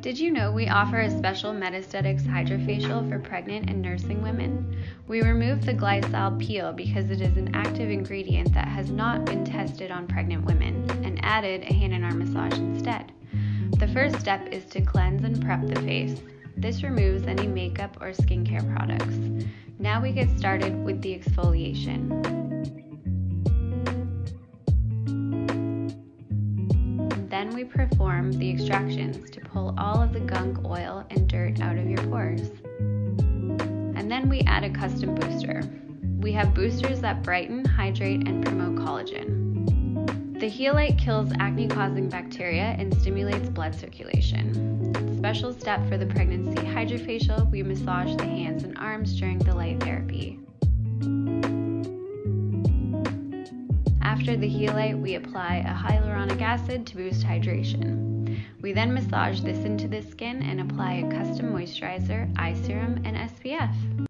Did you know we offer a special MedAesthetics HydraFacial for pregnant and nursing women? We remove the GlySal peel because it is an active ingredient that has not been tested on pregnant women and added a hand and arm massage instead. The first step is to cleanse and prep the face. This removes any makeup or skincare products. Now we get started with the exfoliation. We perform the extractions to pull all of the gunk, oil, and dirt out of your pores. And then we add a custom booster. We have boosters that brighten, hydrate, and promote collagen. The Healite kills acne causing bacteria and stimulates blood circulation. Special step for the pregnancy HydraFacial, we massage the hands and arms during the light therapy. After the Healite, we apply a hyaluronic acid to boost hydration. We then massage this into the skin and apply a custom moisturizer, eye serum, and SPF.